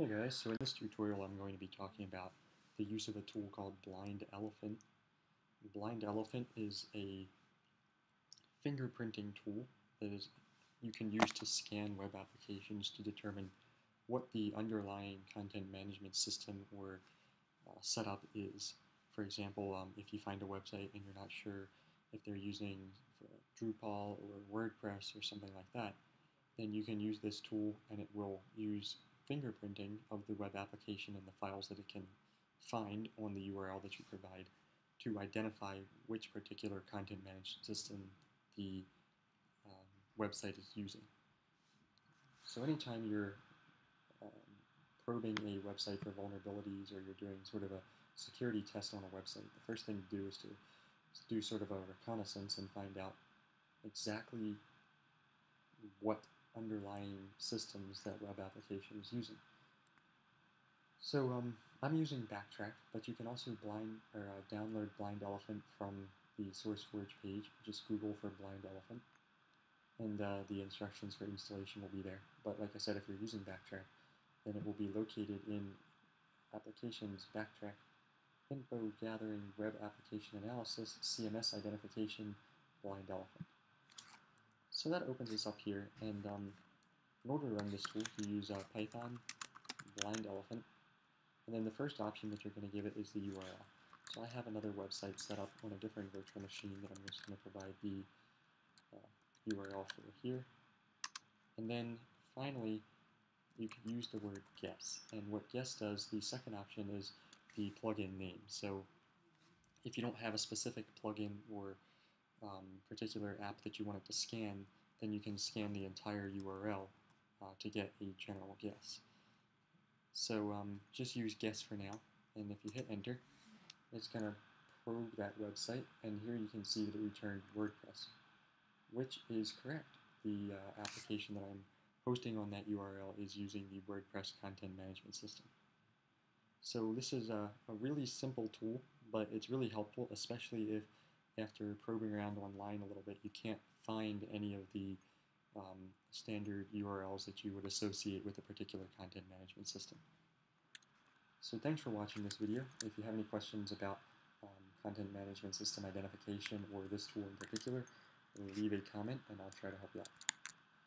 Hey guys, so in this tutorial I'm going to be talking about the use of a tool called Blind Elephant. Blind Elephant is a fingerprinting tool that is you can use to scan web applications to determine what the underlying content management system or uh, setup is. For example, um, if you find a website and you're not sure if they're using Drupal or WordPress or something like that, then you can use this tool and it will use fingerprinting of the web application and the files that it can find on the URL that you provide to identify which particular content management system the um, website is using. So anytime you're um, probing a website for vulnerabilities or you're doing sort of a security test on a website, the first thing to do is to do sort of a reconnaissance and find out exactly what underlying systems that web application is using. So um, I'm using Backtrack, but you can also blind or uh, download Blind Elephant from the SourceForge page. Just Google for Blind Elephant, and uh, the instructions for installation will be there. But like I said, if you're using Backtrack, then it will be located in Applications Backtrack, Info Gathering, Web Application Analysis, CMS Identification, Blind Elephant. So that opens this up here, and um, in order to run this tool, you use uh, Python blind elephant, and then the first option that you're going to give it is the URL. So I have another website set up on a different virtual machine that I'm just going to provide the uh, URL for here. And then finally, you can use the word guess. And what guess does, the second option is the plugin name. So if you don't have a specific plugin or um, particular app that you want it to scan, then you can scan the entire URL uh, to get a general guess. So um, just use guess for now, and if you hit enter, it's going to probe that website, and here you can see that it returned WordPress, which is correct. The uh, application that I'm hosting on that URL is using the WordPress content management system. So this is a, a really simple tool, but it's really helpful, especially if after probing around online a little bit, you can't find any of the um, standard URLs that you would associate with a particular content management system. So thanks for watching this video. If you have any questions about um, content management system identification or this tool in particular, leave a comment and I'll try to help you out.